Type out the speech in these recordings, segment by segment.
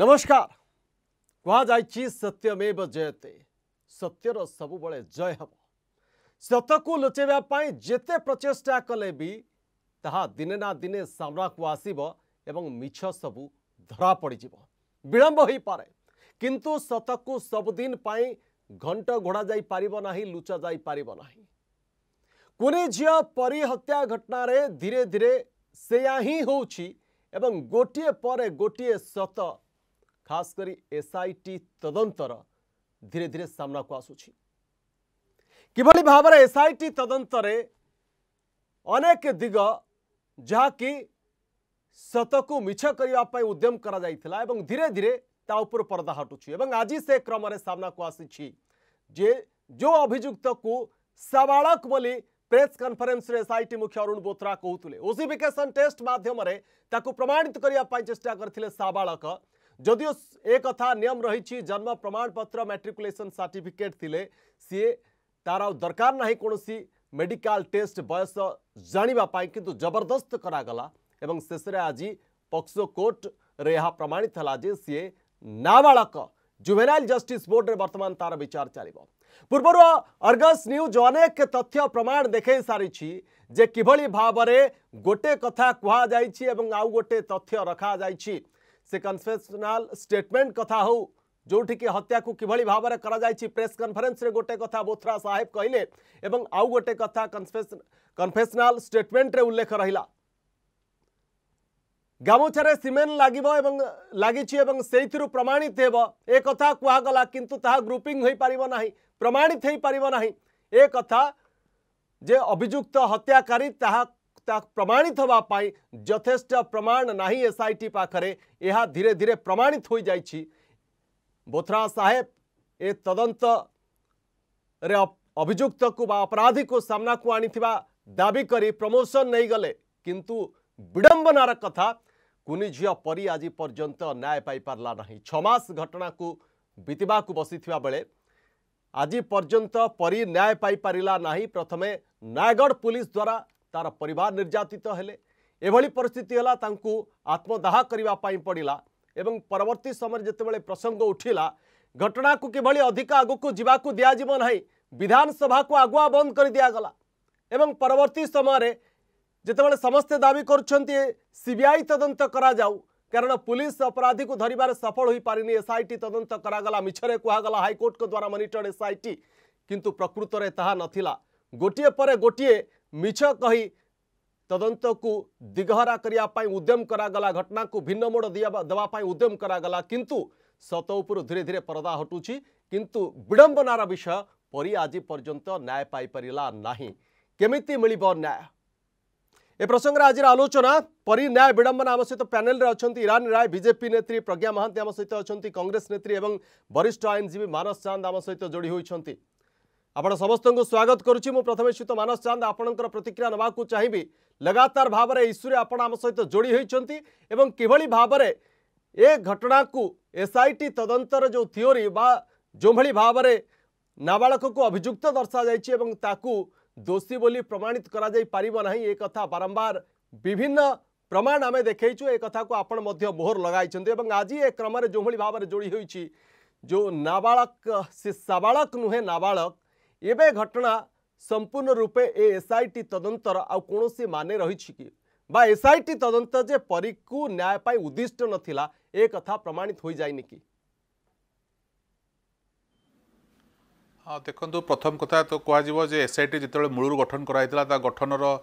नमस्कार କୁହାଯାଇଛି ସତ୍ୟମେବ ଜୟତେ ସତ୍ୟର ସବୁବେଳେ ଜୟ ହେବ ସତକୁ ଲୁଚାଇବା ପାଇଁ ଯେତେ ପ୍ରଚେଷ୍ଟା କଲେ ବି ତାହା ଦିନେ ନା ଦିନେ ସାମ୍ନାକୁ ଆସିବ ଏବଂ ମିଛ ସବୁ ଧରା ପଡ଼ିଯିବ ବିଳମ୍ବ ହୋଇପାରେ କିନ୍ତୁ ସତକୁ ସବୁଦିନ ପାଇଁ ଘଣ୍ଟ ଘୋଡ଼ା ଯାଇପାରିବ ନାହିଁ ଲୁଚା ଯାଇପାରିବ ନାହିଁ କୁନି ଝିଅ ପରି ହତ୍ୟା ଘଟଣାରେ ଧୀରେ ଧୀରେ ସେୟା ହିଁ ହେଉଛି ଏବଂ ଗୋଟିଏ ପରେ ଗୋଟିଏ ସତ खासकर एसआई टी तदंतर धीरे धीरे सामना को आसुची किभली भाव एस आई टी तदंतर अनेक दिग जा सत को मिछ करने उद्यम करा धीरे धीरे ताऊपर पर्दा हटुच्छे एवं आज से क्रम को आसी जे जो अभिजुक्त को सबाड़क बोली प्रेस कन्फरेन्स एसआई टी मुख्य अरुण बोत्रा कहते ओसीफिकेसन टेस्ट मध्यम प्रमाणित करने चेस्टा करते सबाड़क যদিও এ কথা নিয়ম রয়েছে জন্ম প্রমাণপত্র ম্যাট্রিকুলেসন সার্টিফিকেট থিলে সি তার দরকার না কোণী মেডিকাল টেস্ট বয়স জাঁয়া কিন্তু জবরদস্ত করাগলা এবং শেষে আজ পক্সো কোর্টরে এ প্রমাণিত হল যে সি নাবাড়ক ଜୁଭେନାଇଲ୍ ଜଷ୍ଟିସ୍ ବୋର୍ଡରେ ବର୍ତ୍ତମାନ ତାର ବିଚାର ଚାଲିବ ପୂର୍ବରୁ ଅର୍ଗସ୍ ନ୍ୟୁଜ୍ ଅନେକ ତଥ୍ୟ ପ୍ରମାଣ ଦେଖାଇ ସାରିଛି ଯେ କିଭଳି ଭାବରେ ଗୋଟେ କଥା କୁହାଯାଇଛି ଏବଂ ଆଉ ଗୋଟେ ତଥ୍ୟ ରଖାଯାଇଛି से कन्फेसनाल स्टेटमेंट कथा हूँ जोटि की हत्या को किभली भाव में करेस कनफरेन्स गोटे कथा बोथरा साहेब कहले आउ गोटे कथा कन्फेसनाल स्टेटमेंट उल्लेख रहा गामुछा सीमेंट लग लगी से प्रमाणित हो एक कहगला कितु ता ग्रुपिंग हो पारना प्रमाणित हो पारना एक कथा जे अभिजुक्त हत्याकारी ता हत्या प्रमाणित होगापी जथेष प्रमाण ना एस आई टी पाखे यह धीरे धीरे प्रमाणित हो जा बोथरा साहेब ए तदंत अभिजुक्त को अपराधी को सामना को आनी दाबी कर प्रमोशन नहीं गले किंतु विडम्बनार कथा कूनि झी पी आज पर्यंत न्याय पाईला ना छमास घटना को बीतवा को बसी बेले आज पर्यंत परी न्याय पाई पारा ना प्रथमे नयगढ़ पुलिस द्वारा ତାର ପରିବାର ନିର୍ଯାତିତ ହେଲେ ଏଭଳି ପରିସ୍ଥିତି ହେଲା ତାଙ୍କୁ ଆତ୍ମଦାହ କରିବା ପାଇଁ ପଡ଼ିଲା ଏବଂ ପରବର୍ତ୍ତୀ ସମୟରେ ଯେତେବେଳେ ପ୍ରସଙ୍ଗ ଉଠିଲା ଘଟଣାକୁ କିଭଳି ଅଧିକ ଆଗକୁ ଯିବାକୁ ଦିଆଯିବ ନାହିଁ ବିଧାନସଭାକୁ ଆଗୁଆ ବନ୍ଦ କରି ଦିଆଗଲା ଏବଂ ପରବର୍ତ୍ତୀ ସମୟରେ ଯେତେବେଳେ ସମସ୍ତେ ଦାବି କରୁଛନ୍ତି ସିବିଆଇ ତଦନ୍ତ କରାଯାଉ କାରଣ ପୁଲିସ ଅପରାଧୀକୁ ଧରିବାରେ ସଫଳ ହୋଇପାରିନି ଏସ୍ଆଇଟି ତଦନ୍ତ କରାଗଲା ମିଛରେ କୁହାଗଲା ହାଇକୋର୍ଟଙ୍କ ଦ୍ୱାରା ମନିଟର୍ଡ ଏସ୍ଆଇଟି କିନ୍ତୁ ପ୍ରକୃତରେ ତାହା ନଥିଲା ଗୋଟିଏ ପରେ ଗୋଟିଏ ମିଛ କହି ତଦନ୍ତକୁ ଦିଗହରା କରିବା ପାଇଁ ଉଦ୍ୟମ କରାଗଲା ଘଟଣାକୁ ଭିନ୍ନ ମୋଡ଼ ଦେବା ପାଇଁ ଉଦ୍ୟମ କରାଗଲା କିନ୍ତୁ ସତ ଉପରୁ ଧୀରେ ଧୀରେ ପରଦା ହଟୁଛି କିନ୍ତୁ ବିଡ଼ମ୍ବନାର ବିଷୟ ପରି ଆଜି ପର୍ଯ୍ୟନ୍ତ ନ୍ୟାୟ ପାଇପାରିଲା ନାହିଁ କେମିତି ମିଳିବ ନ୍ୟାୟ ଏ ପ୍ରସଙ୍ଗରେ ଆଜିର ଆଲୋଚନା ପରି ନ୍ୟାୟ ବିଡ଼ମ୍ବନା ଆମ ସହିତ ପ୍ୟାନେଲରେ ଅଛନ୍ତି ଇରାନ ରାୟ ବିଜେପି ନେତ୍ରୀ ପ୍ରଜ୍ଞା ମହାନ୍ତି ଆମ ସହିତ ଅଛନ୍ତି କଂଗ୍ରେସ ନେତ୍ରୀ ଏବଂ ବରିଷ୍ଠ ଆଇନଜୀବୀ ମାନସ ଚାନ୍ଦ ଆମ ସହିତ ଯୋଡ଼ି ହୋଇଛନ୍ତି आपड़ समस्त स्वागत करुच्ची प्रथम तो मानस चांद आपंकर प्रतिक्रिया ना चाहिए लगातार भाव में इश्यू आप सहित जोड़ी होती कि भाव में ए घटना को एस आई टी तदंतर जो बा जो भाई भाव में नाबाक को अभुक्त दर्शा दोषी बोली प्रमाणित करना एक बारंबार विभिन्न प्रमाण आम देखु एक आपर लगे आज ए क्रम जो भाव में जोड़ी हो जो नाबाक से सबाक नुहे नाबाक ଏବେ ଘଟଣା ସମ୍ପୂର୍ଣ୍ଣ ରୂପେ ଏ ଏସ୍ଆଇଟି ତଦନ୍ତର ଆଉ କୌଣସି ମାନେ ରହିଛି କି ବା ଏସ୍ଆଇଟି ତଦନ୍ତ ଯେ ପରୀକୁ ନ୍ୟାୟ ପାଇଁ ଉଦ୍ଦିଷ୍ଟ ନଥିଲା ଏ କଥା ପ୍ରମାଣିତ ହୋଇଯାଇନି କି ହଁ ଦେଖନ୍ତୁ ପ୍ରଥମ କଥା ତ କୁହାଯିବ ଯେ ଏସ୍ଆଇଟି ଯେତେବେଳେ ମୂଳରୁ ଗଠନ କରାଯାଇଥିଲା ତା ଗଠନର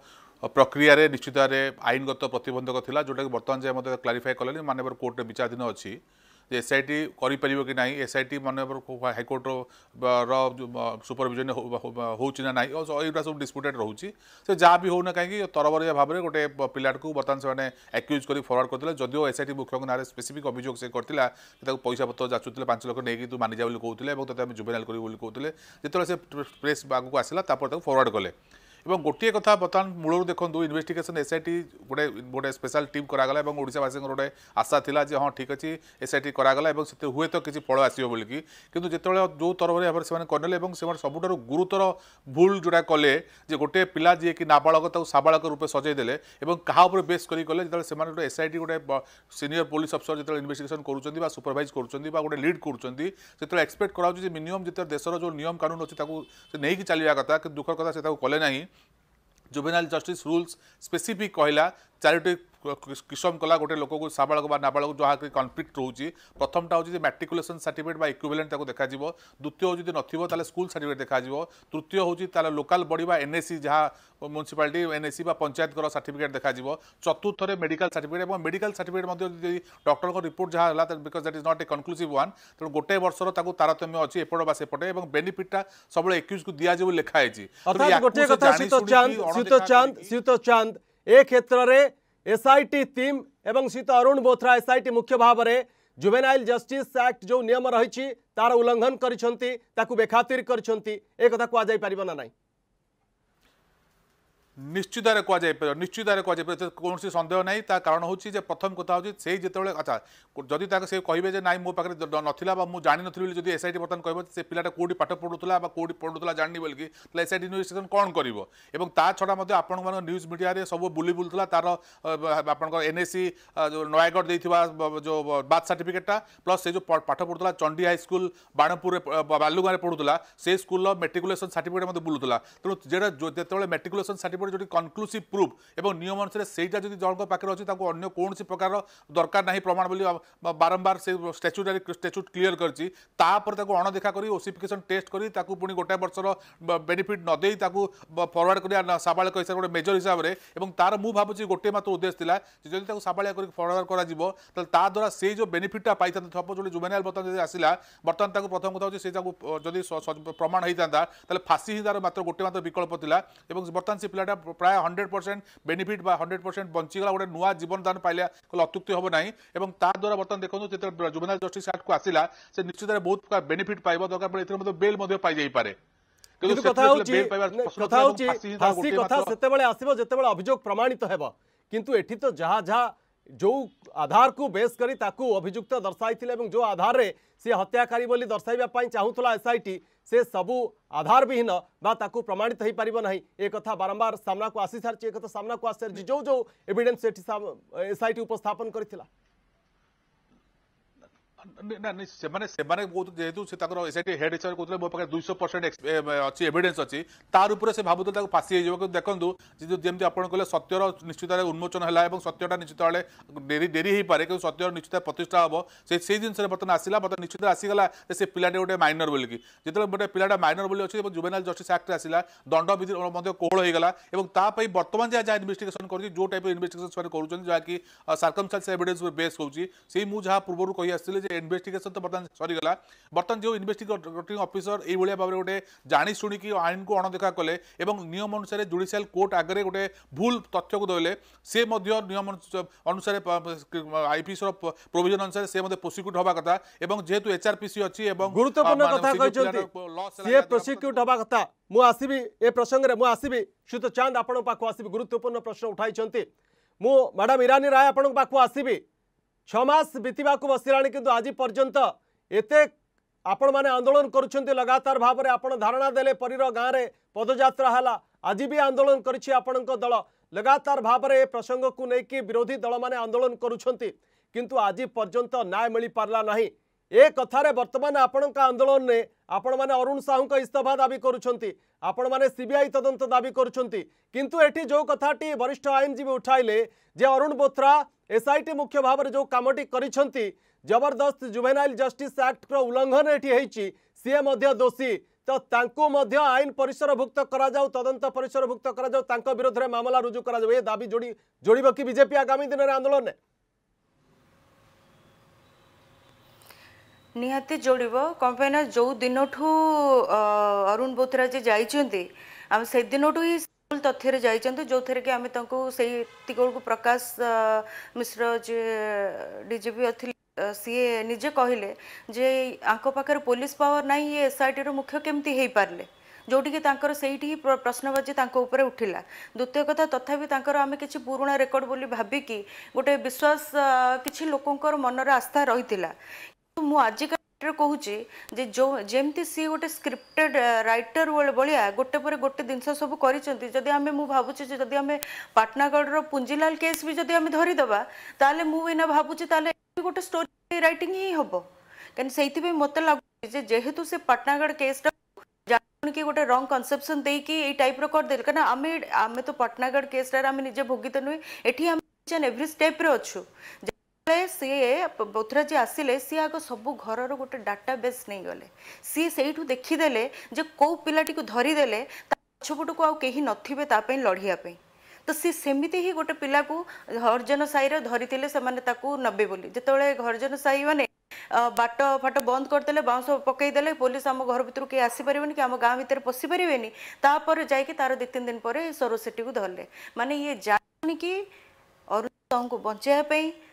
ପ୍ରକ୍ରିୟାରେ ନିଶ୍ଚିତରେ ଆଇନଗତ ପ୍ରତିବନ୍ଧକ ଥିଲା ଯେଉଁଟାକି ବର୍ତ୍ତମାନ ଯାଏ ମଧ୍ୟ କ୍ଲାରିଫାଏ କଲେନି ମାନବର କୋର୍ଟରେ ବିଚାରାଧୀନ ଅଛି ଯେ ଏସ୍ ଆଇ ଟି କରିପାରିବ କି ନାହିଁ ଏସ୍ ଆଇ ଟି ମନେକର ହାଇକୋର୍ଟର ର ସୁପରଭିଜନ ହେଉଛି ନା ନାହିଁ ଏଇଗୁଡ଼ା ସବୁ ଡିସ୍ପ୍ୟୁଟେଡ୍ ରହୁଛି ସେ ଯାହା ବି ହେଉନା କାହିଁକି ତରବରିଆ ଭାବରେ ଗୋଟେ ପିଲାଟିକୁ ବର୍ତ୍ତମାନ ସେମାନେ ଆକ୍ୟୁଜ୍ କରି ଫରୱାର୍ଡ଼ କରିଥିଲେ ଯଦିଓ ଏସ୍ ଆଇ ଟି ମୁଖ୍ୟଙ୍କ ନାଁରେ ସ୍ପେସିଫିକ୍ ଅଭିଯୋଗ ସେ କରିଥିଲା ଯେ ତାକୁ ପଇସା ପତ୍ର ଯାଚୁଥିଲେ ପାଞ୍ଚ ଲକ୍ଷ ନେଇକି ତୁ ମାନିଯା ବୋଲି କହୁଥିଲେ ଏବଂ ତତେ ଆମେ ଜୁବେନାଲ୍ କରିବୁ ବୋଲି କହୁଥିଲେ ଯେତେବେଳେ ସେ ପ୍ରେସ୍ ଆଗକୁ ଆସିଲା ତାପରେ ତାକୁ ଫରୱାର୍ଡ଼ କଲେ এবং গোটিয়ে কথা বর্তমান মূলর দেখুন ইনভেস্টিগেশন এসআইটি গোটে গোটে স্পেশাল টিম করাগলা এবং ওড়িশাবাসী গোটে আশা লা যে হ্যাঁ ঠিক আছে এসআইটি করাগলা এবং সেতে হুয়েত কিছু ফল আসবে বলি কিন্তু যেত যে তরফে ভাবে সে করলে এবং সে সবুঠার গুরুতর ভুল যেটা কলে যে গোটে পিলা যে কি নাবাড়ক তাকে সাবাড়ক রূপে সজাই দেলে এবং কাহা উপরে বেস করি কলে যেত সে গোটে এসআইটি গোটে সিনিয়র পুলিশ অফিসর যেত ইনভেস্টিগেশন করছেন বা সুপরভাইজ করছেন বা গোটে লিড করছেন সেত এক্সপেক্ট করা হচ্ছে যে মিনিমম যেত দেশের যে নিয়ম কানুন অনেক তাকে সে নেই চালা কথা কিন্তু দুঃখর কথা সে তাকে কলে না ଜୁବେନାଲ୍ ଜଷ୍ଟିସ୍ ରୁଲ୍ସ ସ୍ପେସିଫିକ୍ କହିଲା ଚାରୋଟି কিসম কলা গোটে লোককে সাবাড়ক বা নাবাড়ক যা কনফ্লিক্ট রয়েছে প্রথমটা হচ্ছে যে ম্যাট্রিকুলেসন সার্টিফিকেট বা ইকুইভেলেন্ট তাকে দেখাযোগ দ্বিতীয় যদি নথিব তাহলে স্কুল সার্টিফিকেট দেখাযোগ তৃতীয় হচ্ছে তাহলে লোকাল বডি বা এনএসি যা মুনিসিপালিটি এনএসি বা পঞ্চায়েতর সার্টিফিকেট দেখাযোগ চতুর্থরে মেডিকাল সার্টিফিকেট এবং মেডিকাল সার্টিফিকেট যদি ডক্টর রিপোর্ট যা হল because that is not a conclusive one তেমন গোটে বর্ষর তাকে তারতম্য অছি এপট বা সেপটে এবং বেনিফিটটা সবুজ একুজকে দিয়া যাবে লেখা হয়েছে শ্রীত চাঁদ শ্রীত চাঁদ એ ક્ષેત્રે એસઆઈટી ટીમ ଏବଂ ଶ୍ରୀତ ଅରୁଣ ବୋଥ୍ରା ଏସ୍ଆଇଟି ମୁଖ୍ୟ ଭାବରେ ଜୁଭେନାଇଲ୍ ଜଷ୍ଟିସ୍ ଆକ୍ଟ ଯେଉଁ ନିୟମ ରହିଛି ତାର ଉଲ୍ଲଂଘନ କରିଛନ୍ତି ତାକୁ ବେଖାତିର କରିଛନ୍ତି ଏ କଥା କୁହାଯାଇପାରିବ ନା ନାହିଁ নিশ্চিতার কুযাইপার নিশ্চিতার কুযাইপার কোণী সন্দেহ নাই তা কারণ হচ্ছে যে প্রথম কথা হচ্ছে সেই যেতবে আচ্ছা যদি তাকে সে কহবে যে নাই মো পাখে নথিলা বা মু জানি নথিলি বলে যদি এসআইটি বর্তমান কহব সে পিলাটা কোটি পাঠ পড়ুতলা বা কোটি পড়ুতলা জানি বলকি তাহলে এসআইটি ইনভেস্টিগেশন কোণ করব এবং তা ছড়া মধ্যে আপনার নিউজ মিডিয়ারে সব বুলি বুলুলা তার আপনার এনএসি নয়াগড় দেইথিবা যে বার্থ সার্টিফিকেটটা প্লস সে যে পাঠ পড়ুতলা চণ্ডী হাইস্কুল বাণপুরে বালুগাঁরে পড়ুতলা সে স্কুলর মেট্রিকুলেশন সার্টিফিকেট মধ্যে বুলুতলা তেমন যেটা যেতবে মেট্রিকুলেশন সার্টিফিকেট নিকটে যেটি কনক্লুসিভ প্রুফ এবং নিয়ম অনুসারে সেইটা যদি জনক পাখে অছি তাকে অন্য কৌশি প্রকার দরকার না প্রমাণ বলে বারম্বার সে স্ট্যাচুটারি স্ট্যাচুট ক্লিয়ার করছি তাপরে তাকে অণদেখা করে ওসিফিকেসন টেস্ট করে তাকে পুঁ গোটায়ে বর্ষর বেনিফিট নদেই তাকে ফরওয়ার্ড করা সাবাড়ক হিসাবে গোটে মেজর হিসাবে এবং তার মু ভাবুছি গোটিয়ে মাত্র উদ্দেশ্য লা যদি তাকে সাবাড়িয়া করে ফরওয়ার্ড করা তাহলে তা দ্বারা সেই যে বেনিফিটটা পাই থপ যেটি জুবেনাইল বর্তমান যদি আসিলা বর্তমান তাকে প্রথম কথা হচ্ছে সে তাকে যদি প্রমাণ হয়ে তাহলে ফাঁসি হি তার মাত্র গোটে মাত্র বিকল্প লা এবং বর্তমান সে পিলাটা এটা প্রায় হন্ড্রেড পরসেন্ট বেনিফিট বা হন্ড্রেড পরসেন্ট বঞ্চিগলা গোটে নূয়া জীবনদান পাইলে কলে অত্যুক্তি হব না এবং তা দ্বারা বর্তমান দেখুন যেত জুভেনাল জস্টিস আক্টকু আসিলা সে নিশ্চিত বহু প্রকার বেনিফিট পাইব দরকার পড়ে এর মধ্যে বেল মধ্যে পাই যাইপারে কিন্তু কথা হচ্ছে কথা হচ্ছে সেতবে আসব যেতবে অভিযোগ প্রমাণিত হব কিন্তু এটি তো যা যা जो आधार को बेस कर अभियुक्त दर्शाई जो आधार में सी हत्याकारी दर्शाई चाहूला एस आई टी से सबू आधार विहीन बाकू प्रमाणित हो पारना एक बारंबार सामना को आसी सारी एक सामना को आसी सारी जो जो एविडेन्स एसआईटी उपस्थापन करता ସେମାନେ ସେମାନେ କହୁଥିଲେ ଯେହେତୁ ସେ ତାଙ୍କର ଏସ୍ଆଇଟି ହେଡ୍ ହିସାବରେ କହୁଥିଲେ ମୋ ପାଖରେ ଦୁଇଶହ ପରସେଣ୍ଟ ଅଛି ଏଭିଡେନ୍ସ ଅଛି ତାର ଉପରେ ସେ ଭାବୁଥିଲେ ତାକୁ ଫାଶୀ ହେଇଯିବ କିନ୍ତୁ ଦେଖନ୍ତୁ ଯେମିତି ଆପଣ କହିଲେ ସତ୍ୟର ନିଶ୍ଚିତରେ ଉନ୍ମୋଚନ ହେଲା ଏବଂ ସତ୍ୟଟା ନିଶ୍ଚିତ ବେଳେ ଡେରି ଡେରି ହେଇପାରେ କିନ୍ତୁ ସତ୍ୟର ନିଶ୍ଚିତ ପ୍ରତିଷ୍ଠା ହେବ ସେ ସେଇ ଜିନିଷରେ ବର୍ତ୍ତମାନ ଆସିଲା ବର୍ତ୍ତମାନ ନିଶ୍ଚିତ ଆସିଗଲା ଯେ ସେ ପିଲାଟି ଗୋଟେ ମାଇନର ବୋଲିକି ଯେତେବେଳେ ଗୋଟେ ପିଲାଟା ମାଇନର ବୋଲି ଅଛି ଏବଂ ଜୁବେନାଲ ଜଷ୍ଟିସ୍ ଆକ୍ଟରେ ଆସିଲା ଦଣ୍ଡବିଧି ମଧ୍ୟ କୋହଳ ହେଇଗଲା ଏବଂ ତା ପାଇଁ ବର୍ତ୍ତମାନ ଯାହା ଯାହା ଇନଭେଷ୍ଟିଗେସନ୍ କରୁଛି ଯେଉଁ ଟାଇପ୍ ଇନଭେଷ୍ଟିଗେସନ୍ ସେମାନେ କରୁଛନ୍ତି ଯାହାକି ସାର୍କମ୍ ଏଭିଡେନ୍ସ ଉପରେ ବେସ୍ ହେଉଛି ସେଇ ମୁଁ ଯାହା ପୂର୍ବରୁ କହି ଆସିଥିଲି ଯେ ଇନଭେଷ୍ଟିଗେସନ୍ ତ ବର୍ତ୍ତମାନ ସରିଗଲା ବର୍ତ୍ତମାନ ଯେଉଁ ଇନଭେଷ୍ଟିଗେଟିଂ ଅଫିସର ଏଇଭଳିଆ ଭାବରେ ଗୋଟେ ଜାଣି ଶୁଣିକି ଆଇନକୁ ଅଣଦେଖା କଲେ ଏବଂ ନିୟମ ଅନୁସାରେ ଜୁଡ଼ିସିଆଲ କୋର୍ଟ ଆଗରେ ଗୋଟେ ଭୁଲ ତଥ୍ୟକୁ ଦେଲେ ସେ ମଧ୍ୟ ନିୟମ ଅନୁସାରେ ଆଇପିସିର ପ୍ରୋଭିଜନ ଅନୁସାରେ ସେ ମଧ୍ୟ ପ୍ରୋସିକ୍ୟୁଟ ହେବା କଥା ଏବଂ ଯେହେତୁ ଏଚ୍ଆରପିସି ଅଛି ଏବଂ ଗୁରୁତ୍ୱପୂର୍ଣ୍ଣ କଥା କହିଛନ୍ତି ସେ ପ୍ରୋସିକ୍ୟୁଟ ହେବା କଥା ମୁଁ ଆସିବି ଏ ପ୍ରସଙ୍ଗରେ ମୁଁ ଆସିବି ସୁତ ଚାନ୍ଦ ଆପଣଙ୍କ ପାଖକୁ ଆସିବି ଗୁରୁତ୍ୱପୂର୍ଣ୍ଣ ପ୍ରଶ୍ନ ଉଠାଇଛନ୍ତି ମୁଁ ମ୍ୟାଡ଼ାମ୍ ଇରାନୀ ରାୟ ଆପଣଙ୍କ ପାଖକୁ ଆସିବି ଛଅ ମାସ ବିତିବାକୁ ବସିଲାଣି କିନ୍ତୁ ଆଜି ପର୍ଯ୍ୟନ୍ତ ଏତେ ଆପଣମାନେ ଆନ୍ଦୋଳନ କରୁଛନ୍ତି ଲଗାତାର ଭାବରେ ଆପଣ ଧାରଣା ଦେଲେ ପରୀର ଗାଁରେ ପଦଯାତ୍ରା ହେଲା ଆଜି ବି ଆନ୍ଦୋଳନ କରିଛି ଆପଣଙ୍କ ଦଳ ଲଗାତାର ଭାବରେ ଏ ପ୍ରସଙ୍ଗକୁ ନେଇକି ବିରୋଧୀ ଦଳମାନେ ଆନ୍ଦୋଳନ କରୁଛନ୍ତି କିନ୍ତୁ ଆଜି ପର୍ଯ୍ୟନ୍ତ ନ୍ୟାୟ ମିଳିପାରିଲା ନାହିଁ ଏ କଥାରେ ବର୍ତ୍ତମାନ ଆପଣଙ୍କ ଆନ୍ଦୋଳନରେ ଆପଣମାନେ ଅରୁଣ ସାହୁଙ୍କ ଇସ୍ତଫା ଦାବି କରୁଛନ୍ତି ଆପଣମାନେ ସିବିଆଇ ତଦନ୍ତ ଦାବି କରୁଛନ୍ତି କିନ୍ତୁ ଏଠି ଯେଉଁ କଥାଟି ବରିଷ୍ଠ ଆଇନଜୀବୀ ଉଠାଇଲେ ଯେ ଅରୁଣ ବୋଥ୍ରା ଏସ୍ଆଇଟି ମୁଖ୍ୟ ଭାବରେ ଯେଉଁ କାମଟି କରିଛନ୍ତି ଜବରଦସ୍ତ ଜୁଭେନାଇଲ୍ ଜଷ୍ଟିସ୍ ଆକ୍ଟର ଉଲ୍ଲଂଘନ ଏଠି ହେଇଛି ସିଏ ମଧ୍ୟ ଦୋଷୀ ତ ତାଙ୍କୁ ମଧ୍ୟ ଆଇନ ପରିସରଭୁକ୍ତ କରାଯାଉ ତଦନ୍ତ ପରିସରଭୁକ୍ତ କରାଯାଉ ତାଙ୍କ ବିରୋଧରେ ମାମଲା ରୁଜୁ କରାଯାଉ ଏ ଦାବି ଯୋଡ଼ି ଯୋଡ଼ିବ କି ବିଜେପି ଆଗାମୀ ଦିନରେ ଆନ୍ଦୋଳନରେ ନିହାତି ଯୋଡ଼ିବ କ'ଣ ପାଇଁ ନା ଯେଉଁ ଦିନଠୁ ଅରୁଣ ବୋଥରାଜ ଯାଇଛନ୍ତି ଆମେ ସେଦିନଠୁ ହିଁ ଭୁଲ ତଥ୍ୟରେ ଯାଇଛନ୍ତି ଯେଉଁଥିରେ କି ଆମେ ତାଙ୍କୁ ସେଇତିକି ବେଳକୁ ପ୍ରକାଶ ମିଶ୍ର ଯିଏ ଡିଜିପି ଥିଲେ ସିଏ ନିଜେ କହିଲେ ଯେ ଆଙ୍କ ପାଖରେ ପୋଲିସ ପାୱାର ନାହିଁ ଇଏ ଏସ୍ଆଇଟିର ମୁଖ୍ୟ କେମିତି ହେଇପାରିଲେ ଯେଉଁଠିକି ତାଙ୍କର ସେଇଠି ହିଁ ପ୍ରଶ୍ନବାଚୀ ତାଙ୍କ ଉପରେ ଉଠିଲା ଦ୍ୱିତୀୟ କଥା ତଥାପି ତାଙ୍କର ଆମେ କିଛି ପୁରୁଣା ରେକର୍ଡ଼ ବୋଲି ଭାବିକି ଗୋଟେ ବିଶ୍ୱାସ କିଛି ଲୋକଙ୍କର ମନରେ ଆସ୍ଥା ରହିଥିଲା ମୁଁ ଆଜିକା କହୁଛି ଯେ ଯେଉଁ ଯେମିତି ସିଏ ଗୋଟେ ସ୍କ୍ରିପ୍ଟେଡ୍ ରାଇଟର ଭଳିଆ ଗୋଟେ ପରେ ଗୋଟେ ଜିନିଷ ସବୁ କରିଛନ୍ତି ଯଦି ଆମେ ମୁଁ ଭାବୁଛି ଯେ ଯଦି ଆମେ ପାଟନାଗଡ଼ର ପୁଞ୍ଜିଲାଲ କେସ୍ ବି ଯଦି ଆମେ ଧରିଦେବା ତାହେଲେ ମୁଁ ଏଇନା ଭାବୁଛି ତାହେଲେ ଗୋଟେ ଷ୍ଟୋରି ରାଇଟିଂ ହିଁ ହେବ କାହିଁକି ସେଇଥିପାଇଁ ମୋତେ ଲାଗୁଛି ଯେ ଯେହେତୁ ସେ ପାଟନାଗଡ଼ କେସ୍ଟା କି ଗୋଟେ ରଙ୍ଗ କନସେପ୍ସନ୍ ଦେଇକି ଏଇ ଟାଇପ୍ର କରିଦେଲେ କାରଣ ଆମେ ଆମେ ତ ପାଟନାଗଡ଼ କେସ୍ଟାରେ ଆମେ ନିଜେ ଭୋଗିତ ନୁହେଁ ଏଠି ଆମେ ଏଭ୍ରି ଷ୍ଟେପ୍ରେ ଅଛୁ সি বোধরাজি আসলে সি আগ সবু ঘরর গোটে ডাটা বেস নিয়ে গলে সি সেইটু দেখিদেলে যে কেউ পিলাটি ধরিদেলে তা পছপটকু আউ কেহি নথিবে তা পাই লড়িয়া পাই তো সি সেমিতি হি গোটে পিলাকু হরজন সাইর ধরিলে সেমানে তাকু নবে বলি যেতবে হরজন সাই মানে বাট ফাট বন্ধ করেদেলে বাউঁশ পকাইদেলে পুলিশ আম ঘর ভিতর কে আসিপারে কি আম গাঁ ভিতরে পশিপারে তাপরে যাই তার দুই তিন দিন পরে সরস্বতীকে ধরলে মানে ইয়ে জানি কি অরুণଙ୍କୁ বঞ্চাইয়া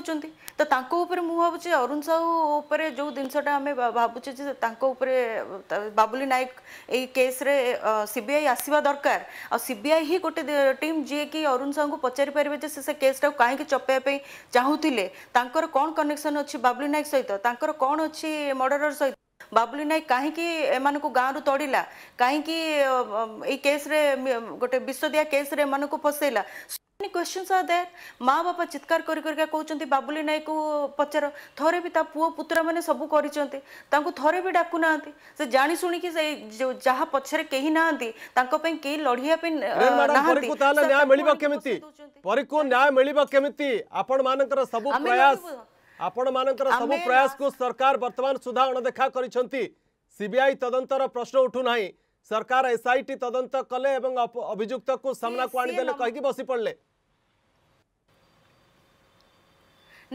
तो भावी अरुण साहू पर जो जिनसा आम बाबुली नायक येस्रे सी आई आसवा दरकार आ सी ही गोटे टीम जी कि अरुण साहू को पचारि पारे से केस्टा कहीं चपेबापी चाहूल कौन कनेक्शन अच्छी बाबुली नायक सहित कौन अच्छी मर्डर सहित बाबुली नायक कहीं गाँव रू तड़ा कहीं केस्रे गोटे विश्व दिया केस्रे फसैला many questions are there maa bapa chitkar kari kari kahuchanti babuli nai ko pachar thore bi ta puo putra mane sabu karichanti tanku thore bi daku nahanti se jani suni ki se jaha pachare kehi nahanti tanko pai kehi ladhiya pai nahanti ko tala न्याय मिलिबा केमिति परिको न्याय मिलिबा केमिति आपण मानकर सब प्रयास आपण मानकर सब प्रयास को सरकार वर्तमान सुधा अणदेखा करिसंती सीबीआई तदंतर प्रश्न उठू नाही सरकार एसआईटी तदंत कले एवं अभियुक्त को सामना को आनी देले कहि बसी पड़ले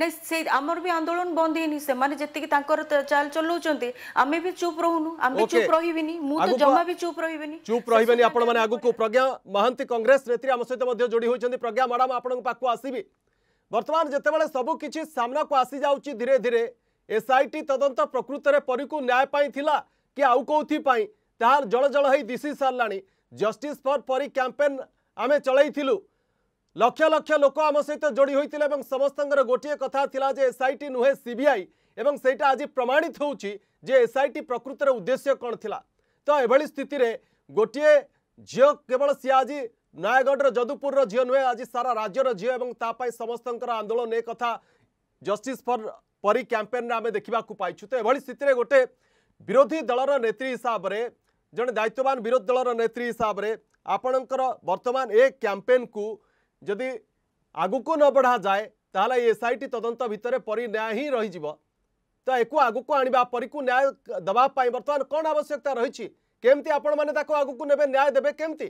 ନାଇଁ ସେଇ ଆମର ବି ଆନ୍ଦୋଳନ ବନ୍ଦ ହେଇନି ସେମାନେ ଯେତିକି ତାଙ୍କର ଚାଲ ଚଲଉଛନ୍ତି ଆମେ ବି ଚୁପ୍ ରହୁନୁ ଆମେ ବି ଚୁପ୍ ରହିବିନି ମୁଁ ତ ଜମା ବି ଚୁପ୍ ରହିବିନି ଚୁପ୍ ରହିବେନି ଆପଣମାନେ ଆଗକୁ ପ୍ରଜ୍ଞା ମହାନ୍ତି କଂଗ୍ରେସ ନେତ୍ରୀ ଆମ ସହିତ ମଧ୍ୟ ଯୋଡ଼ି ହୋଇଛନ୍ତି ପ୍ରଜ୍ଞା ମ୍ୟାଡ଼ାମ୍ ଆପଣଙ୍କ ପାଖକୁ ଆସିବି ବର୍ତ୍ତମାନ ଯେତେବେଳେ ସବୁ କିଛି ସାମ୍ନାକୁ ଆସିଯାଉଛି ଧୀରେ ଧୀରେ ଏସ୍ଆଇଟି ତଦନ୍ତ ପ୍ରକୃତରେ ପରୀକୁ ନ୍ୟାୟ ପାଇଁ ଥିଲା କି ଆଉ କେଉଁଥିପାଇଁ ତାହା ଜଳଜଳ ହେଇ ଦିଶି ସାରିଲାଣି ଜଷ୍ଟିସ୍ ଫର୍ ପରୀ କ୍ୟାମ୍ପେନ୍ ଆମେ ଚଳେଇଥିଲୁ লক্ষ লক্ষ লোক আম সহিত যোড়ি হয়েছিল এবং সমস্ত গোটিয়ে কথা লা যে এসআইটি নুহে সিবিআই এবং সেইটা আজ প্রমাণিত হচ্ছে যে এসআইটি প্রকৃতির উদ্দেশ্য কণ লা তো এভাবে স্থিতিরে গোটিয়ে ঝিও কেবল সি আজ নয়াগড়র যদুপুরর ঝিও নুহে আজ সারা রাজ্যর ঝিও এবং তাপাই সমস্ত আন্দোলন এ কথা জস্টিস ফর পরি ক্যাম্পেনরে আমি দেখা পাইছু তো এভাবে স্থিতিরে গোটে বিরোধী দলর নেত্রী হিসাবে জন দায়িত্ববান বিরোধী দলর নেত্রী হিসাবে আপনার বর্তমান এ ক্যাম্পেন কু ଯଦି ଆଗକୁ ନ ବଢ଼ାଯାଏ ତାହେଲେ ଏସ୍ଆଇଟି ତଦନ୍ତ ଭିତରେ ପରି ନ୍ୟାୟ ହିଁ ରହିଯିବ ତ ଏକୁ ଆଗକୁ ଆଣିବା ପରିକୁ ନ୍ୟାୟ ଦେବା ପାଇଁ ବର୍ତ୍ତମାନ କ'ଣ ଆବଶ୍ୟକତା ରହିଛି କେମିତି ଆପଣମାନେ ତାକୁ ଆଗକୁ ନେବେ ନ୍ୟାୟ ଦେବେ କେମିତି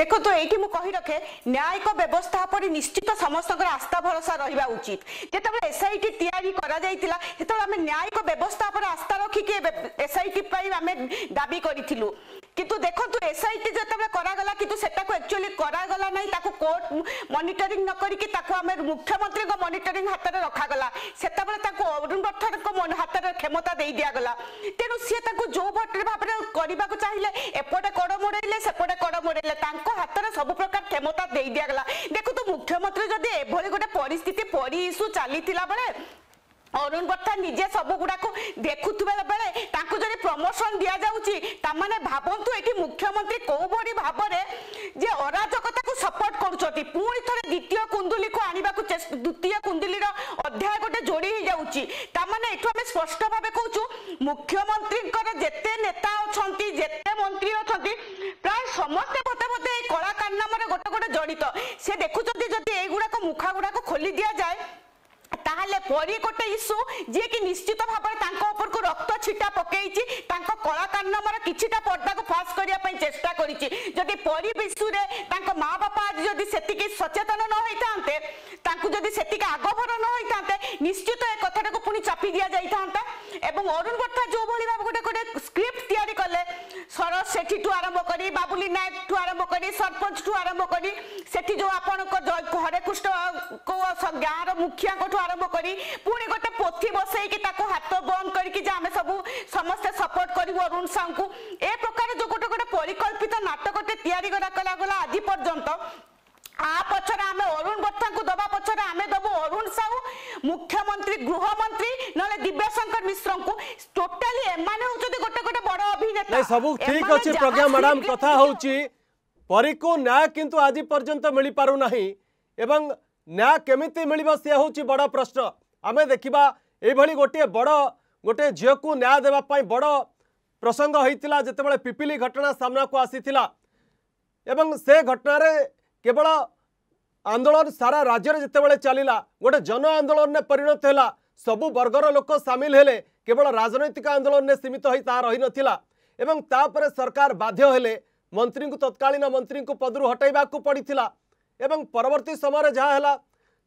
দেখন্তু এইটি মু কহি রখে ন্যায়িক ব্যবস্থা পরি নিশ্চিত সমস্তকর আস্থা ভরসা রহিবা উচিত যেতবেলে এসআইটি তৈরি করা যাইতিলা সেতবেলে আমি ন্যায়িক ব্যবস্থা উপরে আস্থা রাখিকি এসআইটি পাই আমি দাবি করিছিলু কিন্তু দেখন্তু এসআইটি যেতবে করাগলা কিন্তু সেটাকে একচুয়ালি করাগলা নাই তাকে কোর্ট মনিটরিং নকরিকি তাকে আমি মুখ্যমন্ত্রী মনিটরিং হাতরে রখাগলা সেতবে তাকে অরুণ বট্টর হাতরে ক্ষমতা দেই দিয়াগলা তেণু সি তাকে যে ভোটরে ভাবে করা চাইলে এপটে কড় মোড়াইলে সেপটে কড় মোড়াইলে তাঙ্ক হাতরে সবু প্রকার ক্ষমতা দেই দিয়াগলা দেখু তো মুখ্যমন্ত্রী যদি এভাবে গোটে পরিস্থিতি পরি ইস্যু চালিলা বেড়ে অরুণ বত্তা নিজে সবু গুড়া দেখুবা বেড়ে তাকে যদি প্রমোশন দিয়া যাচ্ছি মানে ভাবতু এটি মুখ্যমন্ত্রী কোভাবে ভাবরে যে অরাজকতা সপোর্ট করছেন পুঁ থরে দ্বিতীয় কুন্দুলি আনবা দ্বিতীয় কুন্দুলি অধ্যায় গোটে যোড়ি হয়ে যাচ্ছি মানে এটু আমি স্পষ্ট ভাবে কৌছু মুখ্যমন্ত্রী যেতে নেতা অনেক যেতে মন্ত্রী অনেক প্রায় সমস্ত মতে বোধে এই কলাকার নামে গোটে গোটে জড়িত সে দেখুত যদি এইগুড়া মুখা গুড়া খোলি দিয়া যায় তাহলে পরি গোটে ইস্যু যে কি নিশ্চিত ভাবে তাঁর উপরক রক্ত ছিটা পকাইছি তাঁর কলাকান্ডমর কিছুটা পর্দাকে ফাঁস করা চেষ্টা করেছি যদি পরি ইস্যুরে তাঁর মা বাপা আজ যদি সেটিকি সচেতন ন হয়ে থাকে তাঁকু যদি সেটিকি আগভর ন হয়ে থাকে নিশ্চিত এ কথাটাকে পুঁ চাপি দিয়া যাই এবং অরুণ বর্তা যেভাবে ভাবে গোটে গোটে সরস সেঠীঠু আরম্ভ କରି ବାବୁଲି ନାୟକଠୁ ଆରମ୍ଭ କରି ସରପଞ୍ଚଠୁ ଆରମ୍ଭ କରି ସେଠି ଯୋଉ ଆପଣଙ୍କ ହରେକୃଷ୍ଣ ଗାଁର ମୁଖିଆଙ୍କଠୁ ଆରମ୍ଭ କରି ପୁଣି ଗୋଟେ ପୋଥି ବସେଇକି ତାକୁ ହାତ ବନ୍ଦ କରିକି ଯେ ଆମେ ସବୁ ସମସ୍ତେ ସପୋର୍ଟ କରିବୁ ଅରୁଣ ସାହୁଙ୍କୁ ଏ ପ୍ରକାର ଯୋଉ ଗୋଟେ ଗୋଟେ ପରିକଳ୍ପିତ ନାଟକଟେ ତିଆରି କରାଗଲା ଆଜି ପର୍ଯ୍ୟନ୍ତ आ अरुण को दबा अरुण साहू मुख्यमंत्री गृहमंत्री दिव्यशंकर मिश्र को एमाने गोटे गोटे बड़ अभिनेता सब ठीक प्रज्ञा मैडम कथा न्याय किंतु पर्यंत एवं न्याय बड़ प्रश्न आम देखा गोटे बड़ गोटे झियो को न्याय बड़ प्रसंग पिपिली घटना सामना को आसीतिला एवं से घटना रे କେବଳ ଆନ୍ଦୋଳନ ସାରା ରାଜ୍ୟରେ ଯେତେବେଳେ ଚାଲିଲା ଗୋଟେ ଜନ ଆନ୍ଦୋଳନରେ ପରିଣତ ହେଲା ସବୁ ବର୍ଗର ଲୋକ ସାମିଲ ହେଲେ କେବଳ ରାଜନୈତିକ ଆନ୍ଦୋଳନରେ ସୀମିତ ହୋଇ ତାହା ରହିନଥିଲା ଏବଂ ତାପରେ ସରକାର ବାଧ୍ୟ ହେଲେ ମନ୍ତ୍ରୀଙ୍କୁ ତତ୍କାଳୀନ ମନ୍ତ୍ରୀଙ୍କୁ ପଦରୁ ହଟାଇବାକୁ ପଡ଼ିଥିଲା ଏବଂ ପରବର୍ତ୍ତୀ ସମୟରେ ଯାହା ହେଲା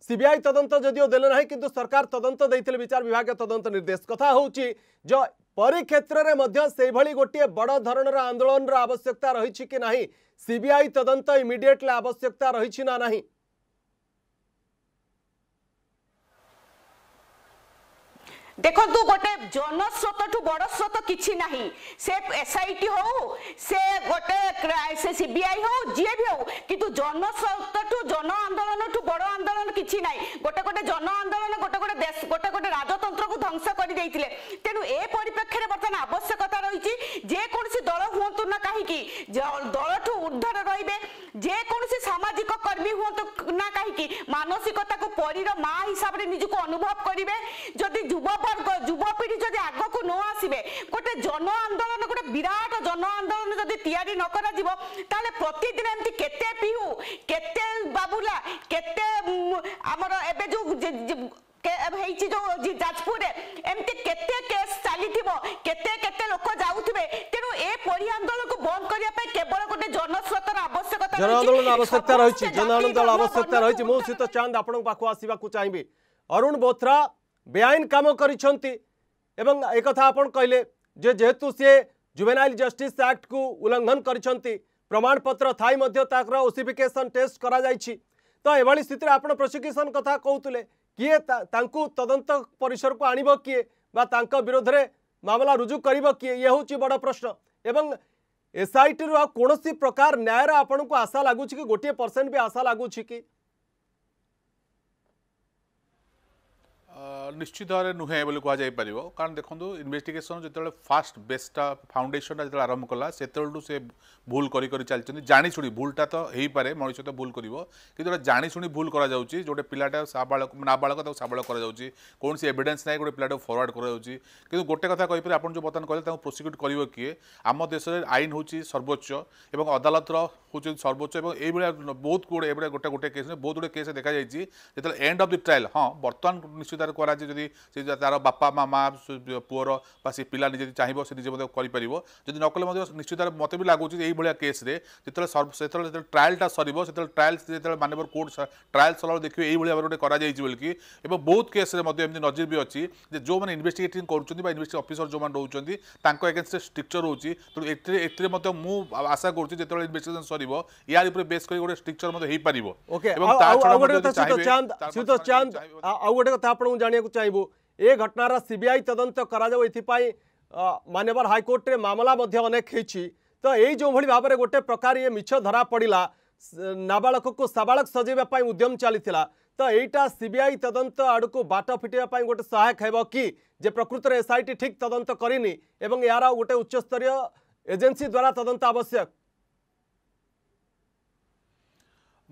ସିବିଆଇ ତଦନ୍ତ ଯଦିଓ ଦେଲେ ନାହିଁ କିନ୍ତୁ ସରକାର ତଦନ୍ତ ଦେଇଥିଲେ ବିଚାର ବିଭାଗୀୟ ତଦନ୍ତ ନିର୍ଦ୍ଦେଶ କଥା ହେଉଛି ଯେ ପରିକ୍ଷେତ୍ରରେ ମଧ୍ୟ ସେହିଭଳି ଗୋଟିଏ ବଡ଼ ଧରଣର ଆନ୍ଦୋଳନର ଆବଶ୍ୟକତା ରହିଛି କି ନାହିଁ ସିବିଆଇ ତଦନ୍ତ ଇମିଡିଏଟଲି ଆବଶ୍ୟକତା ରହିଛି ନା ନାହିଁ ଦେଖନ୍ତୁ ଗୋଟେ ଜନସ୍ରୋତଠୁ ବଡ଼ ସ୍ରୋତ କିଛି ନାହିଁ ସେ ଏସ୍ଆଇଟି ହଉ ସେ ଗୋଟେ ସେ ସିବିଆଇ ହଉ ଯିଏ ବି ହଉ କିନ୍ତୁ ଜନସ୍ରୋତଠୁ ଜନ ଆନ୍ଦୋଳନଠୁ ବଡ଼ ଆନ୍ଦୋଳନ କିଛି ନାହିଁ ଗୋଟେ ଗୋଟେ ଜନ ଆନ୍ଦୋଳନ ଗୋଟେ ଗୋଟେ ଦେଶ ଗୋଟେ ଗୋଟେ ରାଜତନ୍ତ୍ରକୁ ଧ୍ୱଂସ କରିଦେଇଥିଲେ ତେଣୁ ଏ ପରିପ୍ରେକ୍ଷୀରେ ବର୍ତ୍ତମାନ ଆବଶ୍ୟକତା ରହିଛି ଯେକୌଣସି ଦଳ ହୁଅନ୍ତୁ ନା କାହିଁକି ଦଳଠୁ ଉର୍ଦ୍ଧ୍ୱରେ ରହିବେ ଯେକୌଣସି ସାମାଜିକ କର୍ମୀ ହୁଅନ୍ତୁ ନା କାହିଁକି ମାନସିକତାକୁ ପରୀର ମା ହିସାବରେ ନିଜକୁ ଅନୁଭବ କରିବେ ଯଦି ଯୁବ ବର୍ତ୍ତମାନ ଯୁବପିଢ଼ି ଯଦି ଆଗକୁ ନ ଆସିବେ ଗୋଟେ ଜନ ଆନ୍ଦୋଳନ ଗୋଟେ ବିରାଟ ଜନ ଆନ୍ଦୋଳନ ଯଦି ତିଆରି ନ କରାଯିବ ତାହେଲେ ପ୍ରତିଦିନ ଏମିତି କେତେ ପିହୁ କେତେ ବାବୁଲା କେତେ ଆମର ଏବେ ଯୋଉ ହେଇଛି ଯୋଉ ଯାଜପୁରରେ ଏମିତି କେତେ କେସ୍ ଚାଲିଥିବ କେତେ କେତେ ଲୋକ ଯାଉଥିବେ ତେଣୁ ଏ ପରି ଆନ୍ଦୋଳନକୁ ବନ୍ଦ କରିବା ପାଇଁ କେବଳ ଗୋଟେ ଜନସ୍ରୋତର ଆବଶ୍ୟକତା ଜନ ଆନ୍ଦୋଳନ ଆବଶ୍ୟକତା ରହିଛି ଜନ ଆନ୍ଦୋଳନ ଆବଶ୍ୟକତା ରହିଛି ମୁଁ ଶୀତ ଚାନ୍ଦ ଆପଣଙ୍କ ପାଖକୁ ଆସିବାକୁ ଚାହିଁବି ଅରୁଣ ବୋଥ୍ରା ବେଆଇନ କାମ କରିଛନ୍ତି ଏବଂ ଏକଥା ଆପଣ କହିଲେ ଯେ ଯେହେତୁ ସିଏ ଜୁବେନାଇଲ ଜଷ୍ଟିସ୍ ଆକ୍ଟକୁ ଉଲ୍ଲଂଘନ କରିଛନ୍ତି ପ୍ରମାଣପତ୍ର ଥାଇ ମଧ୍ୟ ତାଙ୍କର ଓସିଫିକେସନ୍ ଟେଷ୍ଟ କରାଯାଇଛି ତ ଏଭଳି ସ୍ଥିତିରେ ଆପଣ ପ୍ରୋସିକ୍ୟୁସନ୍ କଥା କହୁଥିଲେ କିଏ ତାଙ୍କୁ ତଦନ୍ତ ପରିସରକୁ ଆଣିବ କିଏ ବା ତାଙ୍କ ବିରୋଧରେ ମାମଲା ରୁଜୁ କରିବ କିଏ ଇଏ ହେଉଛି ବଡ଼ ପ୍ରଶ୍ନ ଏବଂ ଏସ୍ଆଇଟିରୁ ଆଉ କୌଣସି ପ୍ରକାର ନ୍ୟାୟର ଆପଣଙ୍କୁ ଆଶା ଲାଗୁଛି କି ଗୋଟିଏ ପରସେଣ୍ଟ ବି ଆଶା ଲାଗୁଛି କି ନିଶ୍ଚିତ ଭାବରେ ନୁହେଁ ବୋଲି କୁହାଯାଇପାରିବ କାରଣ ଦେଖନ୍ତୁ ଇନଭେଷ୍ଟିଗେସନ୍ ଯେତେବେଳେ ଫାଷ୍ଟ ବେସ୍ଟା ଫାଉଣ୍ଡେସନ୍ଟା ଯେତେବେଳେ ଆରମ୍ଭ କଲା ସେତେବେଳଠୁ ସେ ଭୁଲ କରି କରି ଚାଲିଛନ୍ତି ଜାଣିଶୁଣି ଭୁଲଟା ତ ହେଇପାରେ ମଣିଷ ତ ଭୁଲ କରିବ କିନ୍ତୁ ଗୋଟେ ଜାଣିଶୁଣି ଭୁଲ କରାଯାଉଛି ଗୋଟେ ପିଲାଟା ସାବାଳକ ନାବାଳକ ତାକୁ ସାବାଳ କରାଯାଉଛି କୌଣସି ଏଭିଡେନ୍ସ ନାହିଁ ଗୋଟେ ପିଲାଟାକୁ ଫରୱାର୍ଡ଼ କରାଯାଉଛି କିନ୍ତୁ ଗୋଟେ କଥା କହିପାରିବେ ଆପଣ ଯେଉଁ ବର୍ତ୍ତମାନ କହିଲେ ତାଙ୍କୁ ପ୍ରୋସିକ୍ୟୁଟ୍ କରିବ କିଏ ଆମ ଦେଶରେ ଆଇନ ହେଉଛି ସର୍ବୋଚ୍ଚ ଏବଂ ଅଦାଲତର ହେଉଛନ୍ତି ସର୍ବୋଚ୍ଚ ଏବଂ ଏଇଭଳିଆ ବହୁତ ଗୁଡ଼ିଏ ଏଭଳିଆ ଗୋଟେ ଗୋଟେ କେସ୍ ନୁହେଁ ବହୁତ ଗୁଡ଼ିଏ କେସ୍ ଦେଖାଯାଇଛି ଯେତେବେଳେ ଏଣ୍ଡ ଅଫ୍ ଦି ଟ୍ରାଏଲ୍ ହଁ ବର୍ତ୍ତମାନ ନିଶ୍ଚିତରେ କରାଯାଏ ଯଦି ସେ ତା'ର ବାପା ମାମା ପୁଅର ବା ସେ ପିଲା ନିଜେ ଚାହିଁବ ସେ ନିଜେ ମଧ୍ୟ କରିପାରିବ ଯଦି ନ କଲେ ମଧ୍ୟ ନିଶ୍ଚିତରେ ମୋତେ ବି ଲାଗୁଛି ଏଇଭଳିଆ କେସ୍ରେ ଯେତେବେଳେ ସେତେବେଳେ ଯେତେବେଳେ ଟ୍ରାଏଲ୍ଟା ସରିବ ସେତେବେଳେ ଟ୍ରାଏଲ୍ ଯେତେବେଳେ ମାନେବର କୋର୍ଟ ଟ୍ରାଏଲ୍ ସରିଲା ଦେଖିବେ ଏଇଭଳି ଭାବରେ ଗୋଟେ କରାଯାଇଛି ବୋଲିକି ଏବଂ ବହୁତ କେସ୍ରେ ମଧ୍ୟ ଏମିତି ନଜିର ବି ଅଛି ଯେ ଯେଉଁମାନେ ଇନଭେଷ୍ଟିଗେଟିଂ କରୁଛନ୍ତି ବା ଇନଭେଷ୍ଟିଂ ଅଫିସର ଯେଉଁମାନେ ରହୁଛନ୍ତି ତାଙ୍କ ଏଗେନ୍ଷ୍ଟରେ ଷ୍ଟ୍ରିକ୍ଚର୍ ରହୁଛି ତେଣୁ ଏଥିରେ ଏଥିରେ ମଧ୍ୟ ମୁଁ ଆଶା କରୁଛି ଯେତେବେଳେ ଇନଭେଷ୍ଟିଗେସନ୍ ସରିବ পারিব ইয়ার উপরে বেস করে গোটে স্ট্রকচার মধ্যে হই পারিব ওকে এবং তা ছড়া গোটে কথা সুতো চাঁদ সুতো চাঁদ আউ গোটে কথা আপনাকে জানিয়াকু চাইবো এ ঘটনার সিবিআই তদন্ত করা যাও এথিপাই মানবর হাইকোর্টে মামলা মধ্যে অনেক হয়েছি তো এই যেভাবে ভাবে গোটে প্রকার ইয়ে মিছ ধরা পড়া নাবাড়কু সাবাড়ক সজাইবা উদ্যম চাল ତ ଏଇଟା ସିବିଆଇ ତଦନ୍ତ ଆଡ଼କୁ ବାଟ ଫିଟିବା ପାଇଁ ଗୋଟେ ସହାୟକ ହେବ କି ଯେ ପ୍ରକୃତରେ ଏସ୍ଆଇଟି ଠିକ୍ ତଦନ୍ତ କରିନି ଏବଂ ଏହାର ଗୋଟେ ଉଚ୍ଚସ୍ତରୀୟ ଏଜେନ୍ସି ଦ୍ୱାରା ତଦନ୍ତ ଆବଶ୍ୟକ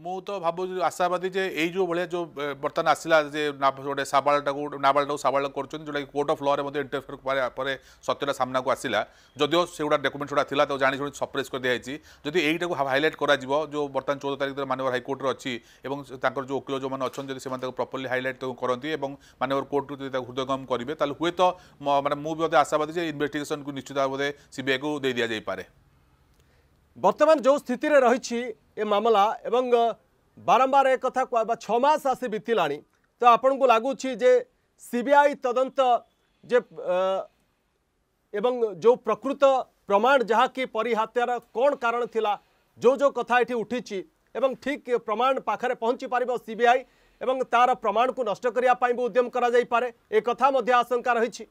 ମୁଁ ତ ଭାବୁଛି ଆଶାବାଦୀ ଯେ ଏଇ ଯେଉଁ ଭଳିଆ ଯେଉଁ ବର୍ତ୍ତମାନ ଆସିଲା ଯେ ଗୋଟେ ସାବାଳଟାକୁ ନାବାଳଟାକୁ ସାବାଳ କରୁଛନ୍ତି ଯେଉଁଟାକି କୋର୍ଟ ଅଫ୍ ଲରେ ମଧ୍ୟ ଇଣ୍ଟରଫିୟର ପରେ ସତ୍ୟଟା ସାମ୍ନାକୁ ଆସିଲା ଯଦିଓ ସେଗୁଡ଼ା ଡକ୍ୟୁମେଣ୍ଟ ଗୁଡ଼ା ଥିଲା ତାକୁ ଜାଣି ଶୁଣି କରି ଦିଆଯାଇଛି ଯଦି ଏଇଟାକୁ ହାଇଲାଇଟ୍ କରାଯିବ ଯେଉଁ ବର୍ତ୍ତମାନ ଚଉଦ ତାରିଖ ଦିନ ମାନ୍ୟବର ହାଇକୋର୍ଟରେ ଅଛି ଏବଂ ତାଙ୍କର ଯେଉଁ ଓକିଲ ଯେଉଁମାନେ ଅଛନ୍ତି ଯଦି ସେମାନେ ତାକୁ ପ୍ରପର୍ଲି ହାଇଲାଇଟ୍ ତାକୁ କରନ୍ତି ଏବଂ ମାନ୍ୟବର କୋର୍ଟରୁ ଯଦି ତାକୁ ହୃଦୟଙ୍ଗମ କରିବେ ତାହେଲେ ହୁଏତ ମାନେ ମୁଁ ବି ମଧ୍ୟ ଆଶାବାଦୀ ଯେ ଇନଭେଷ୍ଟିଗେସନ୍କୁ ନିଶ୍ଚିତ ଭାବରେ ସିବିଆଇକୁ ଦେଇ ଦିଆଯାଇପାରେ ବର୍ତ୍ତମାନ ଯେଉଁ ସ୍ଥିତିରେ ରହିଛି ଏ ମାମଲା ଏବଂ ବାରମ୍ବାର ଏ କଥା କୁହା ଛମାସ ଆସି ବିତିଲାଣି ତ ଆପଣଙ୍କୁ ଲାଗୁଛି ଯେ ସିବିଆଇ ତଦନ୍ତ ଯେ ଏବଂ ଯେଉଁ ପ୍ରକୃତ ପ୍ରମାଣ ଯାହାକି ପରିହାତ୍ୟାର କ'ଣ କାରଣ ଥିଲା ଯେଉଁ ଯେଉଁ କଥା ଏଠି ଉଠିଛି ଏବଂ ଠିକ୍ ପ୍ରମାଣ ପାଖରେ ପହଞ୍ଚି ପାରିବ ସିବିଆଇ ଏବଂ ତା'ର ପ୍ରମାଣକୁ ନଷ୍ଟ କରିବା ପାଇଁ ବି ଉଦ୍ୟମ କରାଯାଇପାରେ ଏ କଥା ମଧ୍ୟ ଆଶଙ୍କା ରହିଛି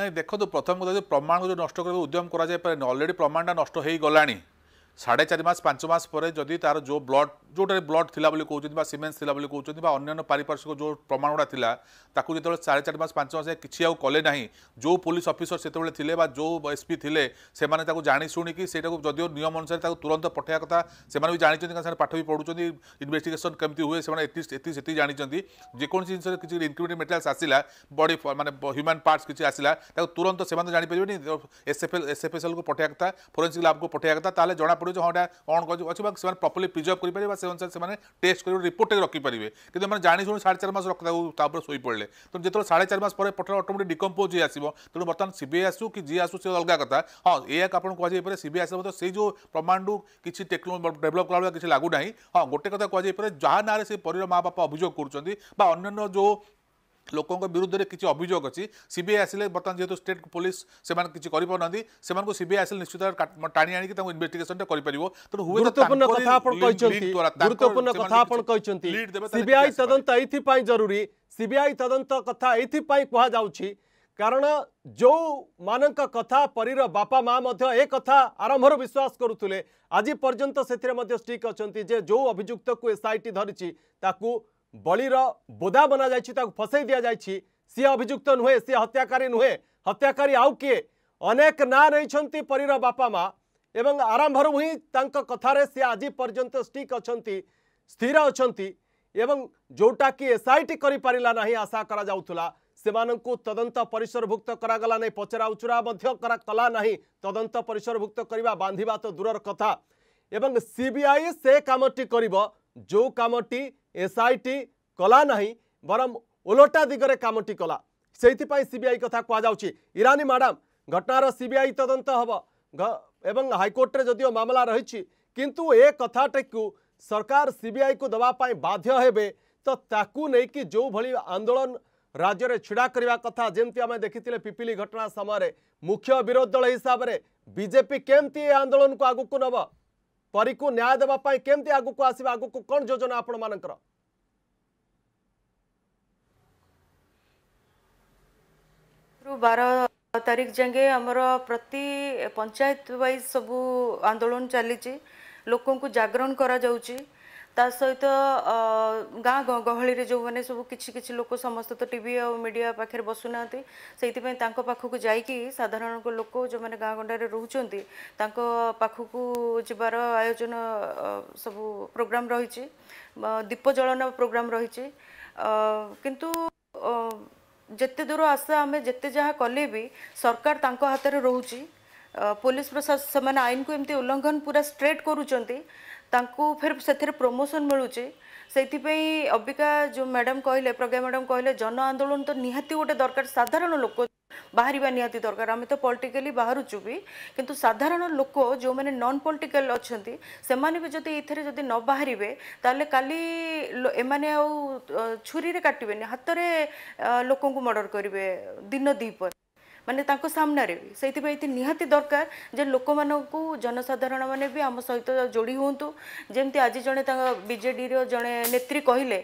ନାହିଁ ଦେଖନ୍ତୁ ପ୍ରଥମ କଥା ଯଦି ପ୍ରମାଣକୁ ଯଦି ନଷ୍ଟ କରିବାକୁ ଉଦ୍ୟମ କରାଯାଇପାରେନି ଅଲରେଡ଼ି ପ୍ରମାଣଟା ନଷ୍ଟ ହୋଇଗଲାଣି साढ़े चार मस पांच मस पर जदि तार जो ब्लड जोटे ब्लड थी कहते सीमेंस थी कहते हैं अन्न पारिपार्श्विक जो प्रमाण गुड़ा था जो साढ़े चार मस पांच मस कि आगे कले जो पुलिस अफिसर से जो एसपी थे से जाशुणी की सहीटा जदि नियम अनुसार तुरंत पठे कथा से भी जानते हैं पाठ भी पढ़ुं इनभेटिगेसन केमती हुए से जानते जो जिस किसी इनक्रिमेट मेटेरियाल्स आसा बड़ी मैं ह्यूमान पार्टस किसी आसाला तुरंत से जानपरेंगे S F L S F S L को पठे कथ फोरेन्सिक लाब को पठे कथा तो जहाँ পড়ে যে হ্যাঁ কোণ অছি বা সে প্রপরলি প্রিজর্ভ করে পারে বা সে অনুসারে সে টেস্ট করে রিপোর্টটাকে রকিপারে কিন্তু এমন জানি শুনে সাড়ে চার মাস রক্ষা তাপরে শুয়ে পড়লে তো যেত সাড়ে চার মাস পরে পটল অটোমেটিক ডিকম্পোজ হয়ে আসব তেমন বর্তমান সিবিআই আসু কি যে আসু সে অলগা কথা হ্যাঁ এয়া আপনার কুহযাইপরে সিবিআই আসলে তো সেই যে প্রমাণু কিছু টেকনোলোজি ডেভেলপ কলা কিছু লাগু না হ্যাঁ গোটে কথা কুহযাইপরে যা নাঁরে সে পরীর মা বাপা অভিযোগ করছেন বা অন্যান্য যে ଲୋକଙ୍କ ବିରୁଦ୍ଧରେ କିଛି ଅଭିଯୋଗ ଅଛି ସିବିଆଇ ଆସିଲେ ବର୍ତ୍ତମାନ ଯେହେତୁ ଷ୍ଟେଟ୍ ପୋଲିସ ସେମାନେ କିଛି କରିପାରୁନାହାନ୍ତି ସେମାନଙ୍କୁ ସିବିଆଇ ଆସିଲେ ନିଶ୍ଚିତ ଟାଣି ଆଣିକି ତାଙ୍କୁ ଇନଭେଷ୍ଟିଗେସନଟା କରିପାରିବ ତେଣୁ ଗୁରୁତ୍ୱପୂର୍ଣ୍ଣ କଥା ଆପଣ କହିଛନ୍ତି ଗୁରୁତ୍ୱପୂର୍ଣ୍ଣ କଥା ଆପଣ କହିଛନ୍ତି ସିବିଆଇ ତଦନ୍ତ ଏଇଥିପାଇଁ ଜରୁରୀ ସିବିଆଇ ତଦନ୍ତ କଥା ଏଇଥିପାଇଁ କୁହାଯାଉଛି କାରଣ ଯେଉଁମାନଙ୍କ କଥା ପରୀର ବାପା ମା ମଧ୍ୟ ଏ କଥା ଆରମ୍ଭରୁ ବିଶ୍ୱାସ କରୁଥିଲେ ଆଜି ପର୍ଯ୍ୟନ୍ତ ସେଥିରେ ମଧ୍ୟ ଷ୍ଟିକ୍ ଅଛନ୍ତି ଯେ ଯେଉଁ ଅଭିଯୁକ୍ତକୁ ଏସ୍ଆଇଟି ଧରିଛି ତାକୁ ବଳିର ବୋଦା ବନାଯାଇଛି ତାକୁ ଫସେଇ ଦିଆଯାଇଛି ସିଏ ଅଭିଯୁକ୍ତ ନୁହେଁ ସିଏ ହତ୍ୟାକାରୀ ନୁହେଁ ହତ୍ୟାକାରୀ ଆଉ କିଏ ଅନେକ ନାଁ ନେଇଛନ୍ତି ପରୀର ବାପା ମା ଏବଂ ଆରମ୍ଭରୁ ହିଁ ତାଙ୍କ କଥାରେ ସିଏ ଆଜି ପର୍ଯ୍ୟନ୍ତ ଷ୍ଟିକ୍ ଅଛନ୍ତି ସ୍ଥିର ଅଛନ୍ତି ଏବଂ ଯେଉଁଟାକି ଏସ୍ଆଇଟି କରିପାରିଲା ନାହିଁ ଆଶା କରାଯାଉଥିଲା ସେମାନଙ୍କୁ ତଦନ୍ତ ପରିସରଭୁକ୍ତ କରାଗଲା ନାହିଁ ପଚରା ଉଚରା ମଧ୍ୟ କଲା ନାହିଁ ତଦନ୍ତ ପରିସରଭୁକ୍ତ କରିବା ବାନ୍ଧିବା ତ ଦୂରର କଥା ଏବଂ ସିବିଆଇ ସେ କାମଟି କରିବ ଯେଉଁ କାମଟି ଏସ୍ଆଇଟି କଲା ନାହିଁ ବରଂ ଓଲଟା ଦିଗରେ କାମଟି କଲା ସେଇଥିପାଇଁ ସିବିଆଇ କଥା କୁହାଯାଉଛି ଇରାନୀ ମ୍ୟାଡ଼ାମ୍ ଘଟଣାର ସିବିଆଇ ତଦନ୍ତ ହେବ ଏବଂ ହାଇକୋର୍ଟରେ ଯଦିଓ ମାମଲା ରହିଛି କିନ୍ତୁ ଏ କଥାଟିକୁ ସରକାର ସିବିଆଇକୁ ଦେବା ପାଇଁ ବାଧ୍ୟ ହେବେ ତ ତାକୁ ନେଇକି ଯେଉଁଭଳି ଆନ୍ଦୋଳନ ରାଜ୍ୟରେ ଛିଡ଼ା କରିବା କଥା ଯେମିତି ଆମେ ଦେଖିଥିଲେ ପିପିଲି ଘଟଣା ସମୟରେ ମୁଖ୍ୟ ବିରୋଧୀ ଦଳ ହିସାବରେ ବିଜେପି କେମିତି ଏ ଆନ୍ଦୋଳନକୁ ଆଗକୁ ନେବ परीको न्याय देवाई केमती आगक आसवे आगक कौन योजना आपण मानकर बार तारीख जाए आमर प्रति पंचायत वाइज सबू आंदोलन चली लोक जागरण करा जाउची ତା ସହିତ ଗାଁ ଗହଳିରେ ଯେଉଁମାନେ ସବୁ କିଛି କିଛି ଲୋକ ସମସ୍ତେ ତ ଟିଭି ଆଉ ମିଡ଼ିଆ ପାଖରେ ବସୁନାହାନ୍ତି ସେଇଥିପାଇଁ ତାଙ୍କ ପାଖକୁ ଯାଇକି ସାଧାରଣ ଲୋକ ଯେଉଁମାନେ ଗାଁ ଗଣ୍ଡାରେ ରହୁଛନ୍ତି ତାଙ୍କ ପାଖକୁ ଯିବାର ଆୟୋଜନ ସବୁ ପ୍ରୋଗ୍ରାମ୍ ରହିଛି ଦୀପ ଜଳନ ପ୍ରୋଗ୍ରାମ୍ ରହିଛି କିନ୍ତୁ ଯେତେ ଦୂର ଆଶା ଆମେ ଯେତେ ଯାହା କଲେ ବି ସରକାର ତାଙ୍କ ହାତରେ ରହୁଛି ପୋଲିସ ପ୍ରଶାସନ ସେମାନେ ଆଇନକୁ ଏମିତି ଉଲ୍ଲଙ୍ଘନ ପୁରା ଷ୍ଟ୍ରେଟ୍ କରୁଛନ୍ତି ତାଙ୍କୁ ଫେର୍ ସେଥିରେ ପ୍ରମୋସନ୍ ମିଳୁଛି ସେଇଥିପାଇଁ ଅବିକା ଯେଉଁ ମ୍ୟାଡ଼ାମ୍ କହିଲେ ପ୍ରଜ୍ଞା ମ୍ୟାଡ଼ାମ୍ କହିଲେ ଜନ ଆନ୍ଦୋଳନ ତ ନିହାତି ଗୋଟେ ଦରକାର ସାଧାରଣ ଲୋକ ବାହାରିବା ନିହାତି ଦରକାର ଆମେ ତ ପଲିଟିକାଲି ବାହାରୁଛୁ ବି କିନ୍ତୁ ସାଧାରଣ ଲୋକ ଯେଉଁମାନେ ନନ୍ ପଲିଟିକାଲ ଅଛନ୍ତି ସେମାନେ ବି ଯଦି ଏଥିରେ ଯଦି ନ ବାହାରିବେ ତାହେଲେ କାଲି ଏମାନେ ଆଉ ଛୁରୀରେ କାଟିବେନି ହାତରେ ଲୋକଙ୍କୁ ମର୍ଡ଼ର କରିବେ ଦିନ ଦ୍ୱିପରେ ମାନେ ତାଙ୍କ ସାମ୍ନାରେ ବି ସେଇଥିପାଇଁ ଏଠି ନିହାତି ଦରକାର ଯେ ଲୋକମାନଙ୍କୁ ଜନସାଧାରଣ ମାନେ ବି ଆମ ସହିତ ଯୋଡ଼ି ହୁଅନ୍ତୁ ଯେମିତି ଆଜି ଜଣେ ତାଙ୍କ ବିଜେଡ଼ିର ଜଣେ ନେତ୍ରୀ କହିଲେ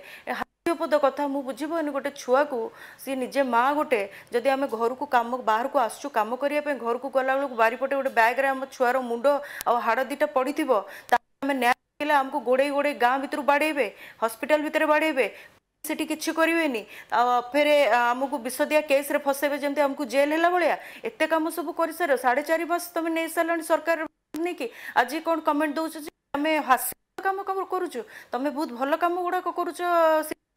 ପଦ କଥା ମୁଁ ବୁଝିବନି ଗୋଟେ ଛୁଆକୁ ସିଏ ନିଜେ ମାଆ ଗୋଟେ ଯଦି ଆମେ ଘରକୁ କାମ ବାହାରକୁ ଆସୁଛୁ କାମ କରିବା ପାଇଁ ଘରକୁ ଗଲାବେଳକୁ ବାରିପଟେ ଗୋଟେ ବ୍ୟାଗ୍ରେ ଆମ ଛୁଆର ମୁଣ୍ଡ ଆଉ ହାଡ଼ ଦୁଇଟା ପଡ଼ିଥିବ ତା ଆମେ ନ୍ୟାୟ ହେଲେ ଆମକୁ ଗୋଡ଼େଇ ଗୋଡ଼େଇ ଗାଁ ଭିତରୁ ବାଡ଼େଇବେ ହସ୍ପିଟାଲ ଭିତରେ ବାଡ଼େଇବେ সেটি କିଛି କରିବେନି ଫେରେ ଆମକୁ ବିଷଦିଆ କେସ୍ରେ ଫସେଇବେ ଯେମିତି ଆମକୁ ଜେଲ୍ ହେଲା ଭଳିଆ ଏତେ କାମ ସବୁ କରିସାର ସାଢ଼େ ଚାରି ମାସ ତମେ ନେଇସାରିଲଣି ସରକାର ନେଇକି ଆଜି କ'ଣ କମେଣ୍ଟ ଦେଉଛ ଯେ ଆମେ ହାସ୍ୟ କାମ କାମ କରୁଛୁ ତମେ ବହୁତ ଭଲ କାମ ଗୁଡ଼ାକ କରୁଛ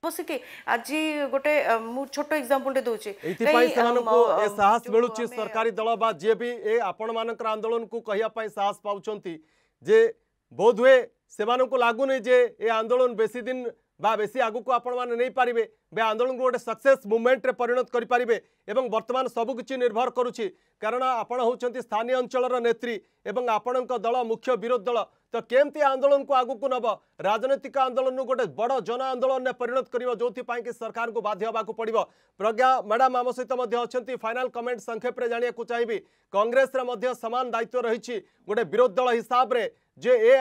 ବସିକି ଆଜି ଗୋଟେ ମୁଁ ଛୋଟ ଏକ୍ସାମ୍ପଲଟେ ଦେଉଛି ଏଥିପାଇଁ ସେମାନଙ୍କୁ ଏ ସାହସ ମିଳୁଛି ସରକାରୀ ଦଳ ବା ଯିଏ ବି ଏ ଆପଣମାନଙ୍କର ଆନ୍ଦୋଳନକୁ କହିବା ପାଇଁ ସାହସ ପାଉଛନ୍ତି ଯେ ବୋଧହୁଏ ସେମାନଙ୍କୁ ଲାଗୁନି ଯେ ଏ ଆନ୍ଦୋଳନ ବେଶୀ ଦିନ ବା ବେଶୀ ଆଗକୁ ଆପଣମାନେ ନେଇପାରିବେ ବା ଆନ୍ଦୋଳନକୁ ଗୋଟେ ସକ୍ସେସ୍ ମୁଭମେଣ୍ଟରେ ପରିଣତ କରିପାରିବେ ଏବଂ ବର୍ତ୍ତମାନ ସବୁକିଛି ନିର୍ଭର କରୁଛି କାରଣ ଆପଣ ହେଉଛନ୍ତି ସ୍ଥାନୀୟ ଅଞ୍ଚଳର ନେତ୍ରୀ ଏବଂ ଆପଣଙ୍କ ଦଳ ମୁଖ୍ୟ ବିରୋଧୀ ଦଳ ତ କେମିତି ଆନ୍ଦୋଳନକୁ ଆଗକୁ ନେବ ରାଜନୈତିକ ଆନ୍ଦୋଳନକୁ ଗୋଟେ ବଡ଼ ଜନ ଆନ୍ଦୋଳନରେ ପରିଣତ କରିବ ଯେଉଁଥିପାଇଁ କି ସରକାରଙ୍କୁ ବାଧ୍ୟ ହେବାକୁ ପଡ଼ିବ ପ୍ରଜ୍ଞା ମ୍ୟାଡ଼ାମ୍ ଆମ ସହିତ ମଧ୍ୟ ଅଛନ୍ତି ଫାଇନାଲ୍ କମେଣ୍ଟ ସଂକ୍ଷେପରେ ଜାଣିବାକୁ ଚାହିଁବି କଂଗ୍ରେସରେ ମଧ୍ୟ ସମାନ ଦାୟିତ୍ୱ ରହିଛି ଗୋଟେ ବିରୋଧୀ ଦଳ ହିସାବରେ ଯେ ଏ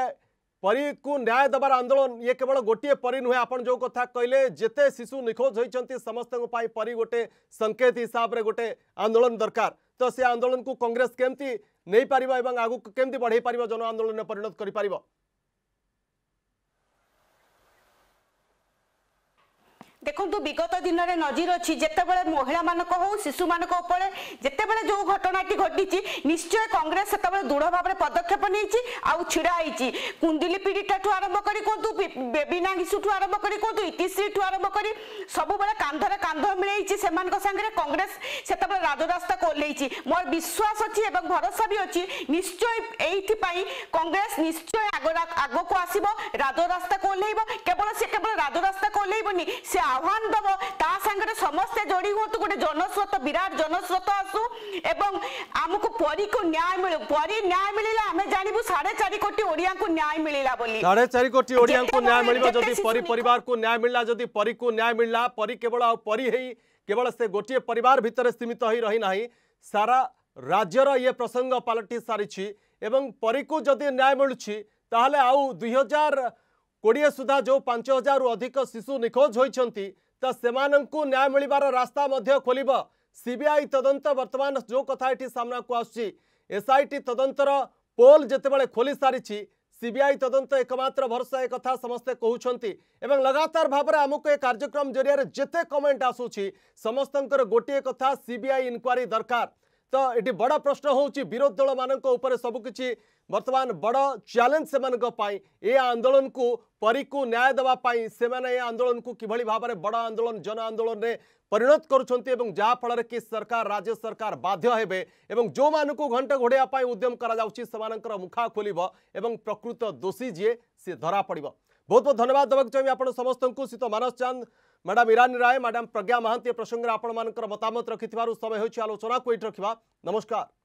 परी को न्याय देवार आंदोलन ये केवल गोटे परी नुहे आप जो कथा कहले जिते शिशु निखोज होती समस्त परी गोटे संकेत हिसाब से गोटे आंदोलन दरकार तो से आंदोलन को कांग्रेस केमती नहीं पार आगू केमती बढ़े पार जन आंदोलन में पिणत कर দেখুন বিগত দিনের নজির অছি যেতবেলে মহিলা মানক শিশু মানক উপরে যেতবেলে যে ঘটনাটি ঘটিছে নিশ্চয় কংগ্রেস সেতবেলে দৃঢ় ভাবে পদক্ষেপ নিয়েছে আড়া ছিড়া হয়েছি কুন্দুলি পিড়িটা ঠু আরম্ভ করে কুহতু বেবিনা ইস্যু ঠু আরম্ভ করে কুহতু ইতিশ্রী ঠু আরম্ভ করে সবুবেলে কান্ধরে কান্ধ মিলাইছি সে সাংরে কংগ্রেস সেতবেলে রাজরাস্তা কোলেইছি মোর বিশ্বাস অছি ভরসা বি অশ্চয় এইপাই কংগ্রেস নিশ্চয় আগ আগকু আসিব রাজরাস্তা কোলেইব কেবল সে কেবল রাজরাস্তা কোলেইবনি সে আহ্বান দেব তা সাংরে সমস্ত যোড়ি হুঁতু গোটে জনস্রোত বিরাট জনস্রোত আসু এবং আমি পরীকে ন্যায় মিল পরী ন্যায় মিলিলা আমি জানিবু সাড়ে চারি কোটি ওড়িয়া ন্যায় মিলিলা বলি সাড়ে চারি কোটি ওড়িয়া ন্যায় মিলিব যদি পরি পরিবারকু ন্যায় মিলিলা যদি পরীকু ন্যায় মিলিলা পরি কেবল আউ পরী হেই কেবল সে গোটিয়ে পরিবার ভিতরে সীমিত হয়ে রহি না সারা রাজ্যর ইয়ে প্রসঙ্গ পালটি সারিছি এবং পরীকু যদি ন্যায় মিলুছি তাহলে আউ দুই হাজার କୋଡ଼ିଏ ସୁଦ୍ଧା ଯେଉଁ ପାଞ୍ଚ ହଜାରରୁ ଅଧିକ ଶିଶୁ ନିଖୋଜ ହୋଇଛନ୍ତି ତ ସେମାନଙ୍କୁ ନ୍ୟାୟ ମିଳିବାର ରାସ୍ତା ମଧ୍ୟ ଖୋଲିବ ସିବିଆଇ ତଦନ୍ତ ବର୍ତ୍ତମାନ ଯେଉଁ କଥା ଏଠି ସାମ୍ନାକୁ ଆସୁଛି ଏସ୍ଆଇଟି ତଦନ୍ତର ପୋଲ୍ ଯେତେବେଳେ ଖୋଲି ସାରିଛି ସିବିଆଇ ତଦନ୍ତ ଏକମାତ୍ର ଭରସା ଏ କଥା ସମସ୍ତେ କହୁଛନ୍ତି ଏବଂ ଲଗାତାର ଭାବରେ ଆମକୁ ଏ କାର୍ଯ୍ୟକ୍ରମ ଜରିଆରେ ଯେତେ କମେଣ୍ଟ ଆସୁଛି ସମସ୍ତଙ୍କର ଗୋଟିଏ କଥା ସିବିଆଇ ଇନକ୍ୱାରୀ ଦରକାର ତ ଏଠି ବଡ଼ ପ୍ରଶ୍ନ ହେଉଛି ବିରୋଧୀ ଦଳମାନଙ୍କ ଉପରେ ସବୁକିଛି ବର୍ତ୍ତମାନ ବଡ଼ ଚ୍ୟାଲେଞ୍ଜ ସେମାନଙ୍କ ପାଇଁ ଏ ଆନ୍ଦୋଳନକୁ ପରୀକୁ ନ୍ୟାୟ ଦେବା ପାଇଁ ସେମାନେ ଏ ଆନ୍ଦୋଳନକୁ କିଭଳି ଭାବରେ ବଡ଼ ଆନ୍ଦୋଳନ ଜନ ଆନ୍ଦୋଳନରେ ପରିଣତ କରୁଛନ୍ତି ଏବଂ ଯାହାଫଳରେ କି ସରକାର ରାଜ୍ୟ ସରକାର ବାଧ୍ୟ ହେବେ ଏବଂ ଯେଉଁମାନଙ୍କୁ ଘଣ୍ଟ ଘୋଡ଼ାଇବା ପାଇଁ ଉଦ୍ୟମ କରାଯାଉଛି ସେମାନଙ୍କର ମୁଖା ଖୋଲିବ ଏବଂ ପ୍ରକୃତ ଦୋଷୀ ଯିଏ ସିଏ ଧରା ପଡ଼ିବ ବହୁତ ବହୁତ ଧନ୍ୟବାଦ ଦେବାକୁ ଚାହିଁବି ଆପଣ ସମସ୍ତଙ୍କୁ ସୀତ ମାନସ ଚାନ୍ଦ ମ୍ୟାଡ଼ାମ୍ ଇରାନୀ ରାୟ ମ୍ୟାଡ଼ାମ୍ ପ୍ରଜ୍ଞା ମହାନ୍ତି ଏ ପ୍ରସଙ୍ଗରେ ଆପଣମାନଙ୍କର ମତାମତ ରଖିଥିବାରୁ ସମୟ ହେଉଛି ଆଲୋଚନାକୁ ଏଇଠି ରଖିବା ନମସ୍କାର